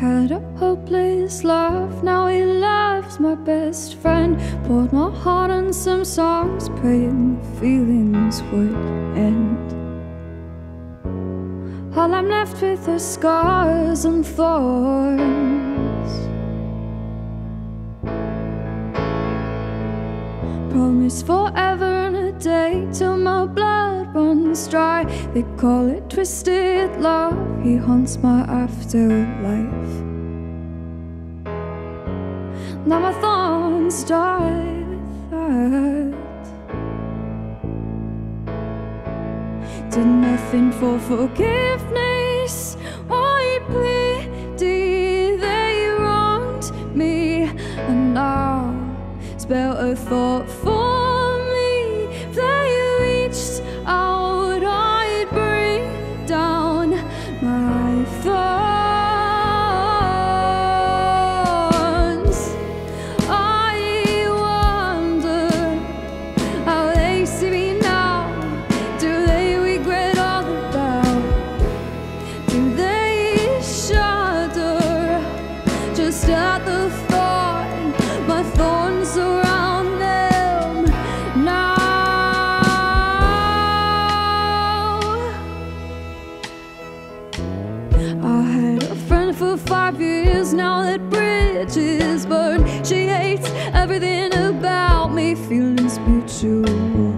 had a hopeless love, now he loves my best friend. Poured my heart on some songs, praying the feelings would end. All I'm left with are scars and thorns. Promise forever and a day till my blood runs dry. They call it twisted love. He haunts my afterlife. Now my thorns die with that. Did nothing for forgiveness. Why pleaded they wronged me, and now spell a thought for for five years now that bridges burn. She hates everything about me, feelings mutual.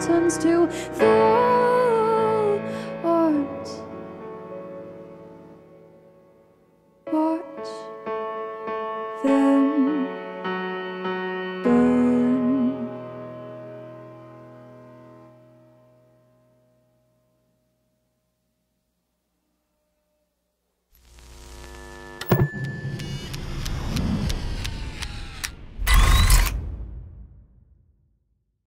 Turns to thorns.